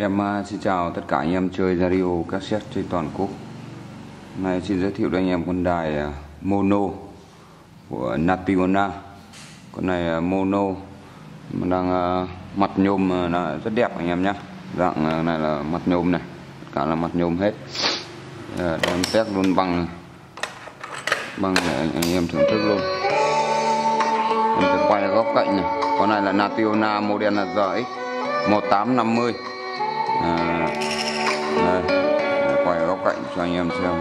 Dạ, em à, xin chào tất cả anh em chơi radio cassette trên toàn quốc. Hôm nay xin giới thiệu đến anh em con đài à, mono của Napiona. Con này à, mono đang mặt nhôm là rất đẹp anh em nhé. Dạng này là mặt nhôm này, tất cả là mặt nhôm hết. Dạ, em test luôn bằng bằng để anh, em thưởng thức luôn. Em sẽ quay góc cạnh này. Con này là Napiona model là GX 1850 à, đây quay góc cạnh cho anh em xem.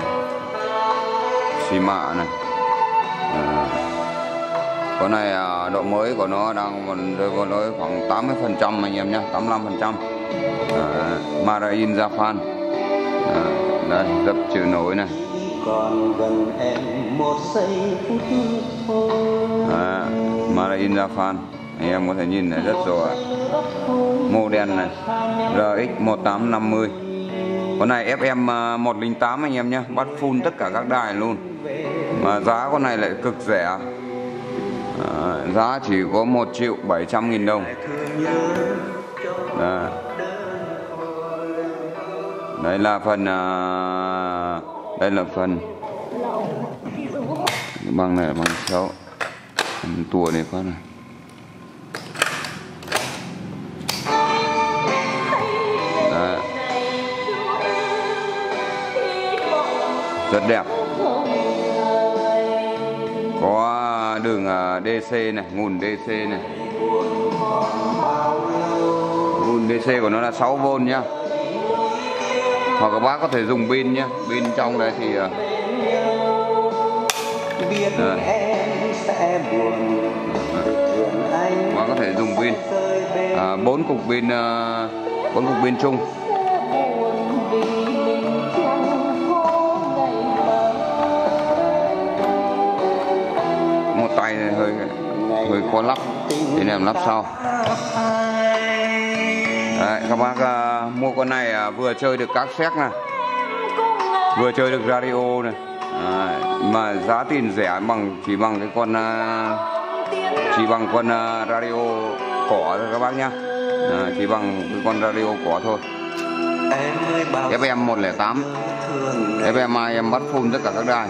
Xi mạ này. À, con này à, độ mới của nó đang còn rơi vào lỗi khoảng 80 phần trăm anh em nhé 85 phần trăm. À, Marain Japan. À, đây dập chữ nối này. Còn gần em một giây phút thôi. À, Marain Japan anh em có thể nhìn thấy rất rõ. Model này RX 1850 con này FM 108 à, anh em nhé. Bắt full tất cả các đài luôn. Mà giá con này lại cực rẻ. À, giá chỉ có 1 triệu 700 nghìn đồng. Đấy. đây là phần à, đây là phần băng này là băng xấu tua này phát này. Rất đẹp. Có đường à, DC này nguồn DC này. Nguồn DC của nó là 6V nhá. Hoặc các bác có thể dùng pin nhá. Pin trong đấy thì à, biết em sẽ buồn. Bác có thể dùng pin. À, bốn cục pin à, bốn cục pin chung hơi khóa lắp thì em lắp sau. Đấy, các bác uh, mua con này uh, vừa chơi được các xét này vừa chơi được radio này. Đấy, mà giá tiền rẻ bằng chỉ bằng cái con uh, chỉ bằng con uh, radio cỏ thôi các bác nhá. À, chỉ bằng cái con radio cỏ thôi. Em FM 108 FM ai em bắt full tất cả các đài.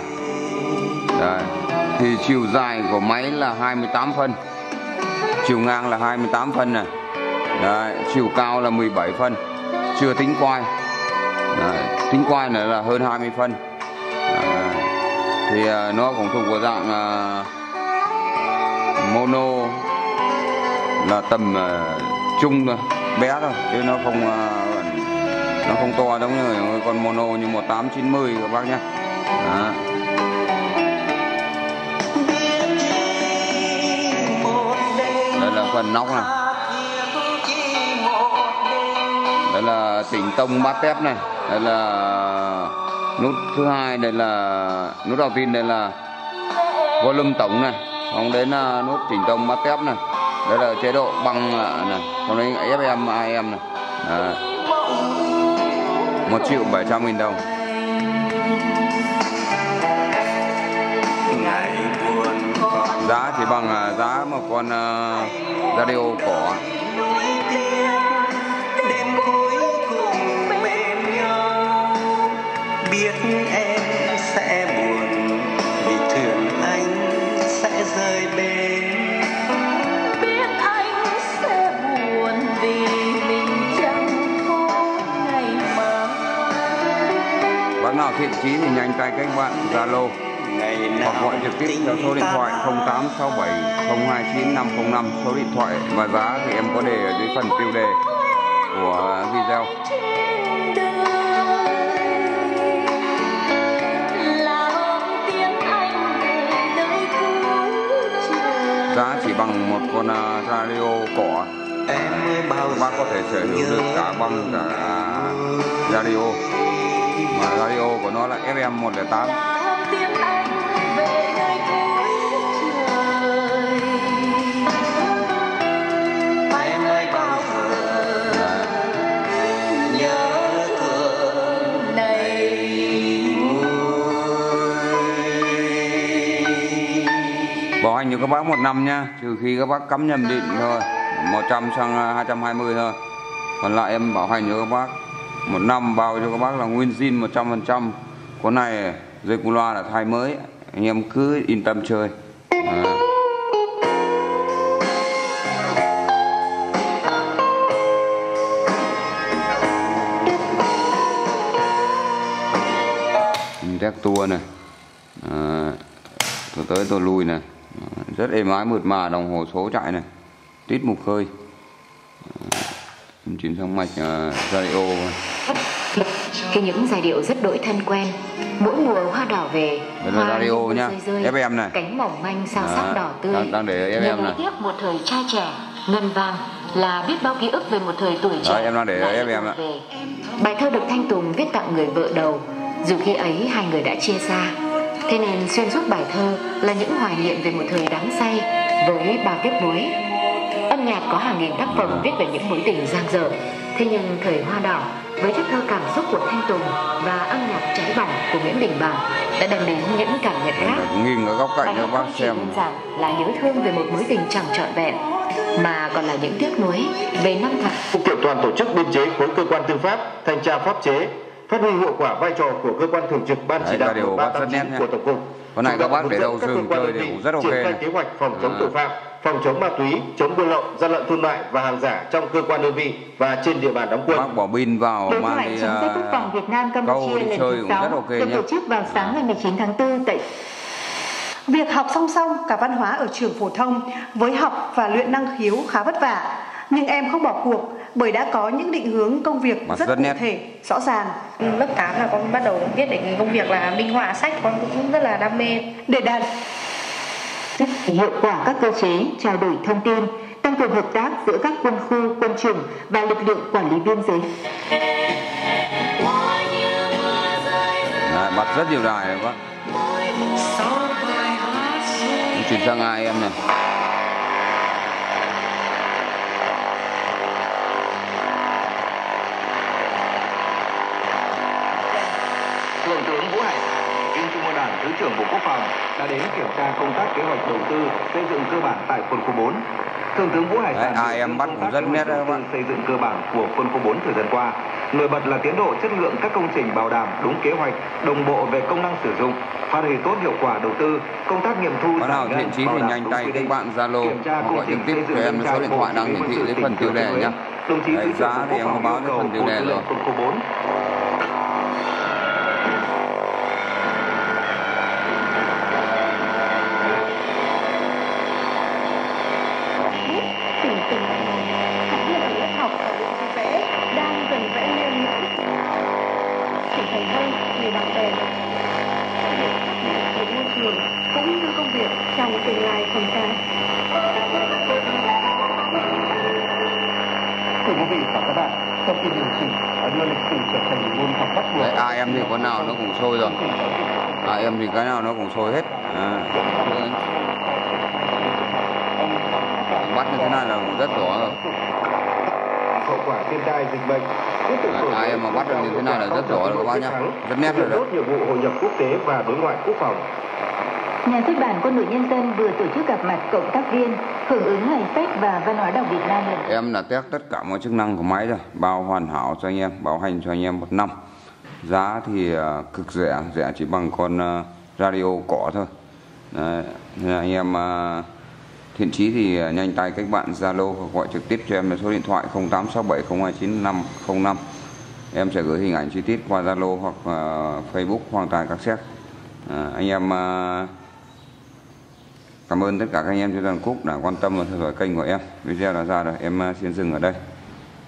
Đấy thì chiều dài của máy là 28 phân chiều ngang là 28 phân này Đấy. chiều cao là 17 phân chưa tính quai Đấy. tính quai này là hơn 20 phân Đấy. thì à, nó cũng thuộc vào dạng uh, mono là tầm uh, trung thôi bé thôi chứ nó không uh, nó không to giống như con mono như 1890 các bác nhé Đấy. Phần nóc này đây là chỉnh tông bát tép này. Đây là nút thứ hai, đây là nút đầu tiên đây là volume tổng này. Xong đến là nút chỉnh tông bát tép này. Đây là chế độ băng à, này. Xong đến FM AM này. À. 1 triệu 700 nghìn đồng. Ngày buồn giá chỉ bằng à, giá một con uh, radio cỏ bên nhau biết em sẽ buồn vì thương anh sẽ rơi bên biết anh sẽ buồn vì mình chẳng có ngày mai. Bác nào thiện chí thì nhanh tay các bạn zalo hoặc gọi trực tiếp theo số điện thoại 0867 029 505 số điện thoại và giá thì em có để ở dưới phần tiêu đề của video. Giá chỉ bằng một con à, radio cỏ. Các bác có thể sở hữu được cả băng cả radio. Mà radio của nó là FM 108 các bác một năm nha trừ khi các bác cắm nhầm định thôi 100 sang à, 220 thôi. Còn lại em bảo hành cho các bác một năm bao cho các bác là nguyên zin 100% con này dây cu loa là thay mới anh em cứ yên tâm chơi. À. tua này. À, tôi tới tôi lui này rất êm ái mượt mà đồng hồ số chạy này. Tít một khơi à, chuyển sang mạch uh, radio khi những giai điệu rất đổi thân quen. Mỗi mùa hoa đỏ về Đây là radio nhá, rơi rơi, FM này. cánh mỏng manh sao Đó, sắc đỏ tươi. đang- đang để FM này. tiếp một thời trai trẻ ngân vàng là biết bao ký ức về một thời tuổi trẻ. Đấy, em đang để FM ạ. bài thơ được thanh tùng viết tặng người vợ đầu. Dù khi ấy hai người đã chia xa thế nên xuyên suốt bài thơ là những hoài niệm về một thời đắm say với bao kiếp nối Âm nhạc có hàng nghìn tác phẩm viết về những mối tình giang dở. Thế nhưng thời hoa đỏ với chất thơ cảm xúc của Thanh Tùng và âm nhạc cháy bỏng của Nguyễn Đình Bảo đã đem đến những cảm nhận khác. nghiêng ở góc cạnh cho bác xem. đơn giản là nhớ thương về một mối tình chẳng trọn vẹn mà còn là những tiếc nuối về năm tháng. Cục Kiểm toàn tổ chức biên chế khối cơ quan tư pháp, thanh tra pháp chế, phát huy hiệu quả vai trò của cơ quan thường trực ban chỉ đạo radio bác rất nét 1389 nha. của tổng cục. Con này Chủ các động bác để cơ quan chơi đơn thì cũng rất ok triển khai kế hoạch phòng chống À. tội phạm, phòng chống ma túy, chống buôn lậu, gian lận thương mại và hàng giả trong cơ quan đơn vị và trên địa bàn đóng quân. bác bỏ pin vào Đối mang thoại đi chống giấy quốc phòng Việt Nam Campuchia lần chơi thứ cũng rất 6 ok được tổ chức vào sáng ngày 19 tháng 4 tại Việc học song song cả văn hóa ở trường phổ thông với học và luyện năng khiếu khá vất vả, nhưng em không bỏ cuộc bởi đã có những định hướng công việc rất rất cụ nét. thể, rõ ràng. lớp 8 là con bắt đầu viết để công việc là minh họa sách con cũng rất là đam mê Để đạt rất hiệu quả các cơ chế trao đổi thông tin, tăng cường hợp tác giữa các quân khu, quân chủng và lực lượng quản lý biên giới. Đấy, bật rất nhiều đài rồi bác chuyển sang ai em này Thượng tướng Vũ Hải Ủy Trung ương Đảng, Thứ trưởng Bộ Quốc phòng đã đến kiểm tra công tác kế hoạch đầu tư xây dựng cơ bản tại quân khu 4. Thượng tướng Vũ Hải Sản ai em bắt cũng rất nét đấy các bạn. xây dựng cơ bản của quân khu 4 thời gian qua. Nổi bật là tiến độ chất lượng các công trình bảo đảm đúng kế hoạch, đồng bộ về công năng sử dụng, phát huy tốt hiệu quả đầu tư, công tác nghiệm thu Có nào thiện chí đảm nhanh tay các bạn Zalo hoặc gọi trực tiếp cho em số điện thoại đang hiển thị dưới phần tiêu đề nhé. Đồng chí Đấy, giá thì em báo phần tiêu đề rồi. Quân khu 4 tỉnh tỉnh học viên ở lớp học ở luyện thi vẽ đang dần vẽ nên những bức trưởng thành hơn người bạn bè việc phát triển môi trường cũng như công việc trong tương lai không xa. Thưa quý vị và các bạn, trong kỳ điều chỉnh đưa lịch sử trở thành môn học bắt buộc. Đấy, ai em thì con nào nó cũng sôi rồi ai em thì cái nào nó cũng sôi hết à. bắt như thế này là cũng rất rõ rồi hậu quả thiên tai dịch bệnh tiếp tục ai em mà bắt được như thế này là rất rõ rồi các bác nhá. Rất nét rồi đấy. tốt nhiệm vụ hội nhập quốc tế và đối ngoại quốc phòng Nhà xuất bản Quân đội Nhân dân vừa tổ chức gặp mặt cộng tác viên hưởng ứng Ngày sách và Văn hóa đọc Việt Nam. Em là test tất cả mọi chức năng của máy rồi bao hoàn hảo cho anh em bảo hành cho anh em một năm. Giá thì à, cực rẻ rẻ chỉ bằng con à, radio cỏ thôi. Đấy, anh em à, thiện chí thì nhanh tay các bạn zalo hoặc gọi trực tiếp cho em số điện thoại 0867029505 em sẽ gửi hình ảnh chi tiết qua zalo hoặc facebook hoàng tài các xét À, anh em Cảm ơn tất cả các anh em trên toàn quốc đã quan tâm và theo dõi kênh của em. Video đã ra rồi, em à, xin dừng ở đây.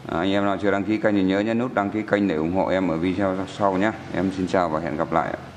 À, anh em nào chưa đăng ký kênh thì nhớ nhấn nút đăng ký kênh để ủng hộ em ở video sau nhé. Em xin chào và hẹn gặp lại. ạ.